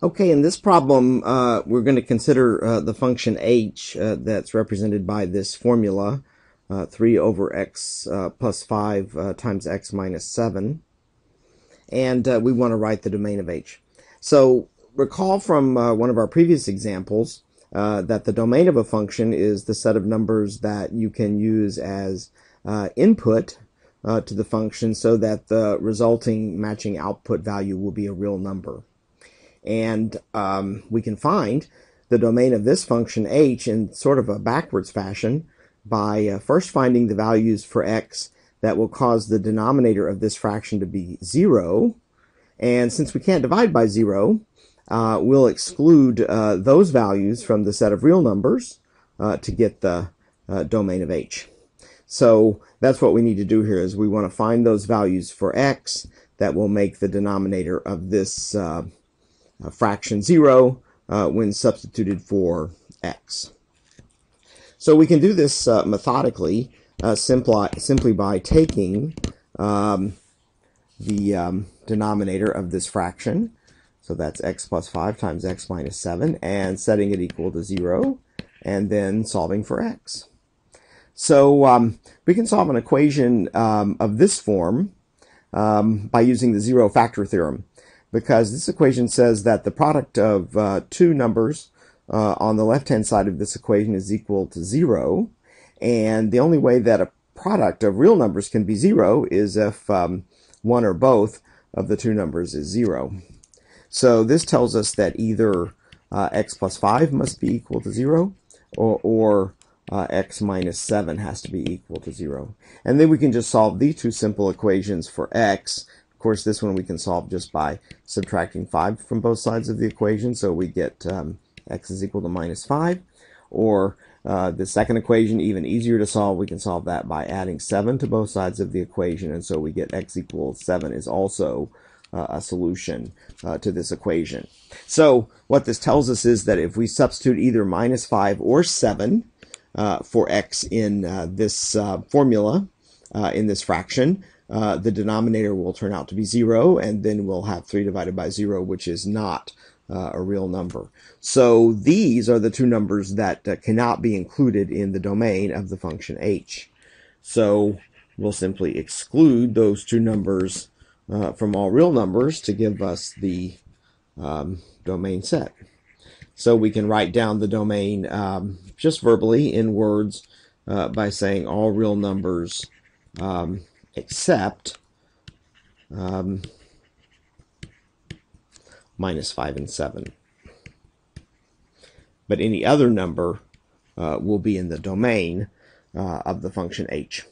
Okay, in this problem, uh, we're going to consider uh, the function h uh, that's represented by this formula, uh, 3 over x uh, plus 5 uh, times x minus 7. And we want to write the domain of h. So recall from one of our previous examples that the domain of a function is the set of numbers that you can use as input to the function so that the resulting matching output value will be a real number. And um, we can find the domain of this function h in sort of a backwards fashion by uh, first finding the values for x that will cause the denominator of this fraction to be 0. And since we can't divide by 0, uh, we'll exclude uh, those values from the set of real numbers uh, to get the uh, domain of h. So that's what we need to do here is we want to find those values for x that will make the denominator of this uh, fraction 0 uh, when substituted for x. So we can do this uh, methodically uh, simply, simply by taking um, the um, denominator of this fraction, so that's x plus 5 times x minus 7, and setting it equal to 0, and then solving for x. So um, we can solve an equation um, of this form um, by using the zero factor theorem because this equation says that the product of uh, two numbers uh, on the left-hand side of this equation is equal to zero. And the only way that a product of real numbers can be zero is if um, one or both of the two numbers is zero. So this tells us that either uh, x plus 5 must be equal to 0 or, or uh, x minus 7 has to be equal to 0. And then we can just solve these two simple equations for x of course, this one we can solve just by subtracting 5 from both sides of the equation, so we get um, x is equal to minus 5. Or uh, the second equation, even easier to solve, we can solve that by adding 7 to both sides of the equation, and so we get x equals 7 is also uh, a solution uh, to this equation. So what this tells us is that if we substitute either minus 5 or 7 uh, for x in uh, this uh, in this fraction, uh, the denominator will turn out to be zero, and then we'll have 3 divided by 0, which is not uh, a real number. So these are the two numbers that uh, cannot be included in the domain of the function h. So we'll simply exclude those two numbers uh, from all real numbers to give us the um, domain set. So we can write down the domain um, just verbally in words uh, by saying all real numbers um, except um, minus 5 and 7. But any other number uh, will be in the domain uh, of the function h.